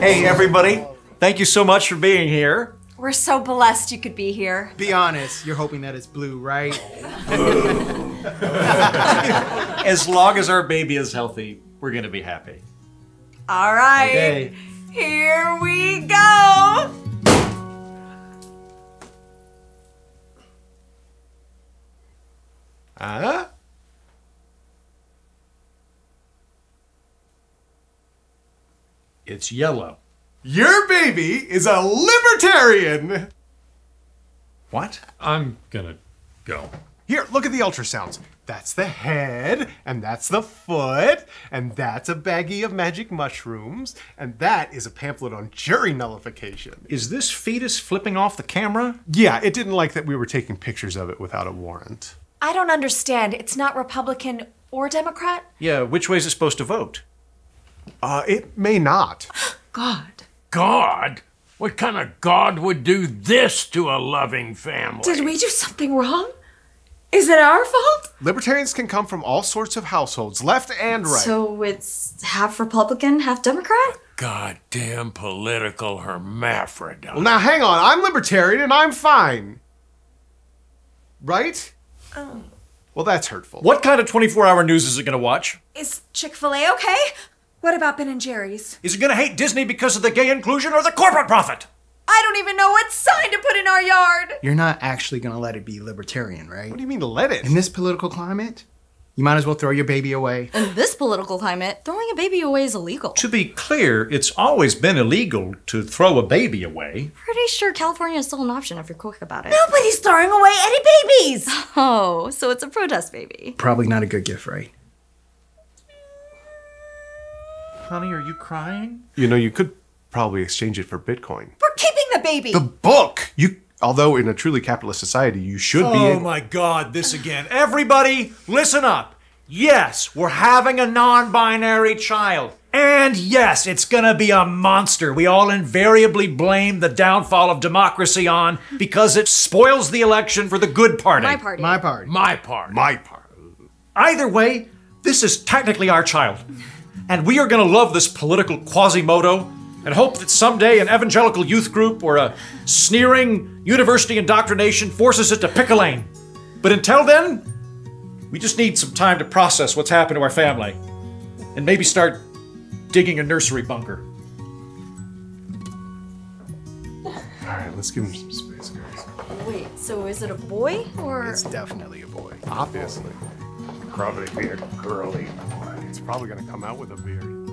Hey, everybody. Thank you so much for being here. We're so blessed you could be here. Be honest, you're hoping that it's blue, right? As long as our baby is healthy, we're going to be happy. All right. Okay. Here we go. Huh? It's yellow. Your baby is a libertarian. What? I'm gonna go. Here, look at the ultrasounds. That's the head, and that's the foot, and that's a baggie of magic mushrooms, and that is a pamphlet on jury nullification. Is this fetus flipping off the camera? Yeah, it didn't like that we were taking pictures of it without a warrant. I don't understand. It's not Republican or Democrat. Yeah, which way is it supposed to vote? Uh, it may not. God. God? What kind of God would do this to a loving family? Did we do something wrong? Is it our fault? Libertarians can come from all sorts of households, left and right. So it's half Republican, half Democrat? Goddamn political hermaphrodite. well, now hang on. I'm libertarian and I'm fine. Right? Oh. Well, that's hurtful. What kind of 24 hour news is it going to watch? Is Chick fil A okay? What about Ben and Jerry's? Is it going to hate Disney because of the gay inclusion or the corporate profit? I don't even know what sign to put in our yard. You're not actually gonna let it be libertarian, right? What do you mean to let it? In this political climate, you might as well throw your baby away. In this political climate, throwing a baby away is illegal. To be clear, it's always been illegal to throw a baby away. Pretty sure California is still an option if you're quick about it. Nobody's throwing away any babies. Oh, so it's a protest baby. Probably not a good gift, right? Honey, are you crying? You know, you could probably exchange it for Bitcoin. We're keeping the baby. The book! You although in a truly capitalist society, you should be Oh my god, this again. Everybody, listen up. Yes, we're having a non binary child. And yes, it's gonna be a monster we all invariably blame the downfall of democracy on because it spoils the election for the good party. My party. My part. My part. my part. Either way, this is technically our child. And we are gonna love this political Quasimodo and hope that someday an evangelical youth group or a sneering university indoctrination forces it to pick a lane. But until then, we just need some time to process what's happened to our family and maybe start digging a nursery bunker. All right, let's give him some space, guys. Wait, so is it a boy or? It's definitely a boy. Obviously. Probably be a girly. It's probably gonna come out with a beard.